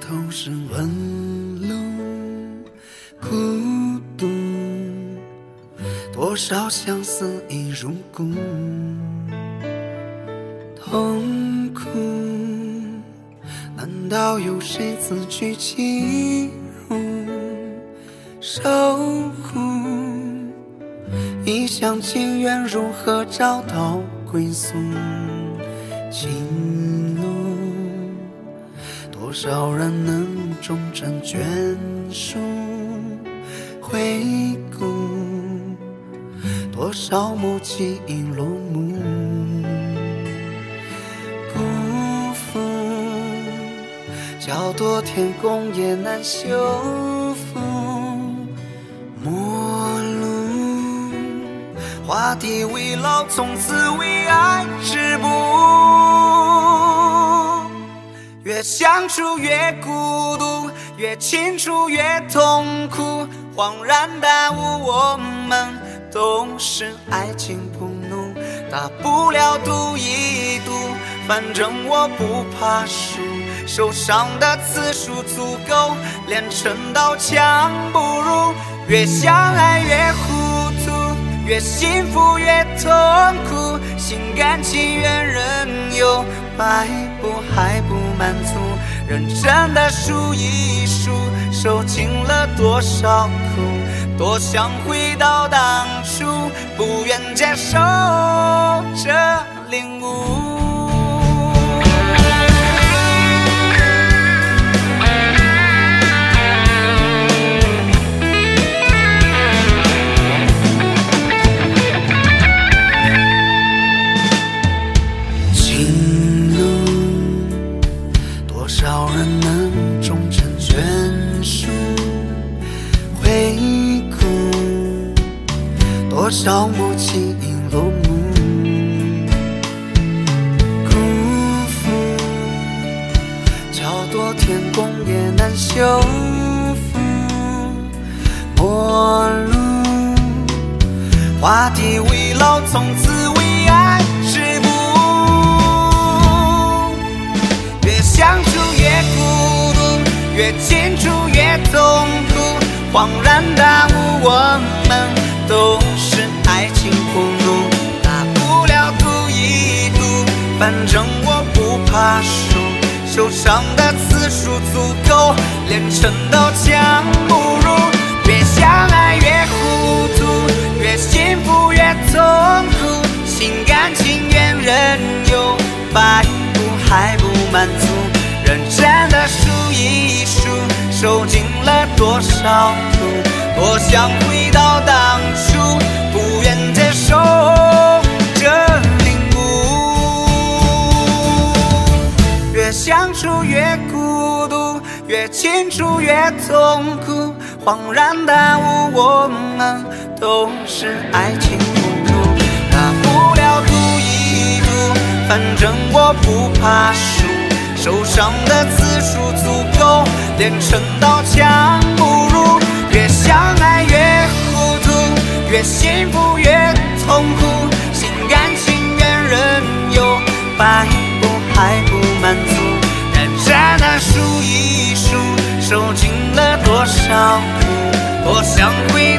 头是纹路，孤独，多少相思已入骨，痛苦，难道有谁自取其辱？守护，一厢情愿如何找到归宿？情，多少人能终成眷属？回顾，多少幕记忆落幕？辜负，叫多天功也难修复。陌路，画地为牢，从此为爱止步。相处越孤独，越清楚越痛苦。恍然大悟，我们都是爱情铺路，大不了赌一赌，反正我不怕输。受伤的次数足够，连成道墙不入。越相爱越糊涂，越幸福越痛苦，心甘情愿任由，摆不还不满足，认真的数一数，受尽了多少苦，多想回到当初，不愿接受回顾，多少幕记忆落幕？辜负，叫多天工也难修复。陌路，画地为牢，从此为爱止步。越相处越孤独，越清楚越痛苦。恍然大悟，我们都是爱情铺路，大不了赌一赌，反正我不怕输。受伤的次数足够，连成道墙不入。越相爱越糊涂，越幸福越痛苦，心甘情愿任由，摆布还不满足，认真的数一数，受尽了多少苦，多想回到当初，不愿接受这领悟。越相处越孤独，越清楚越痛苦。恍然大悟，我们都是爱情铺路，大不了赌一赌，反正我不怕输。受伤的次数足够，变成刀枪不入。越相爱越糊涂，越幸福越痛苦，心甘情愿任由，摆布还不满足，认真的数一数，受尽了多少苦，多想回